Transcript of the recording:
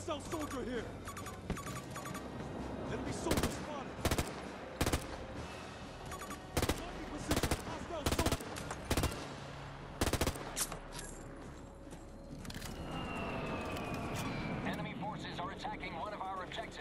Hostile soldier here! Enemy soldier spotted! Marking position! Hostile soldier! Enemy forces are attacking one of our objectives.